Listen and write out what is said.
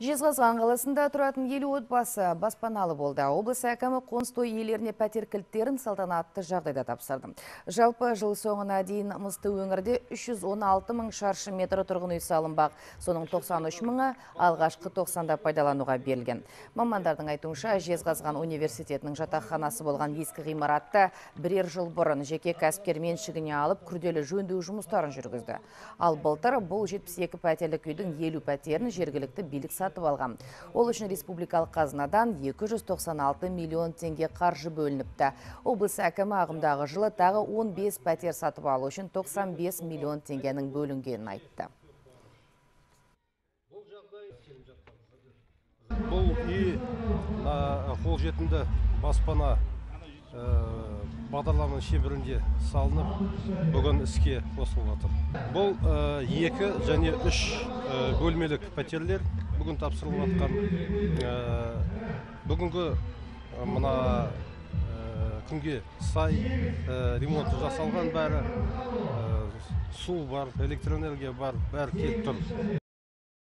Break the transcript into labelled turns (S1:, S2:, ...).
S1: Жезқазған қаласында тұратын елу отбасы баспаналы болды. Облыс әкімі қоныс той иелеріне пәтер кілттерін салтанатты жағдайда тапсырды. Жалпы жыл соңына дейін мысты өңірде 316 мың шаршы метр тұрғын үй салынбақ. Соның 93 мыңы алғашқы 90-да пайдалануға берілген. Мамандардың айтуынша Жезқазған университетінің жатақханасы болған ескі ғимаратты бірер жыл бұрын жеке кәсіпкер меншігіне алып күрделі жөндеу жұмыстарын жүргізді. Ал былтыр бұл 72 пәтерлік үйдің 50 пәтерін жергілікті билік сатып алған. Ол үшін республикалық қазынадан 296 миллион теңге қаржы бөлініпті. Облыс әкімі ағымдағы жылы тағы 15 пәтер сатып алу үшін 95 миллион теңгенің бөлінгенін айтты.
S2: бұл үй қолжетімді баспана бағдарламаның шеңберінде салынып бүгін іске қосылып бұл екі және үш бөлмелік пәтерлер бүгін тапсырылып жатқан ә, бүгінгі ә, мына ә, күнге сай ремонт жасалған бәрі су бар электроэнергия бар бәрі келіп тұр.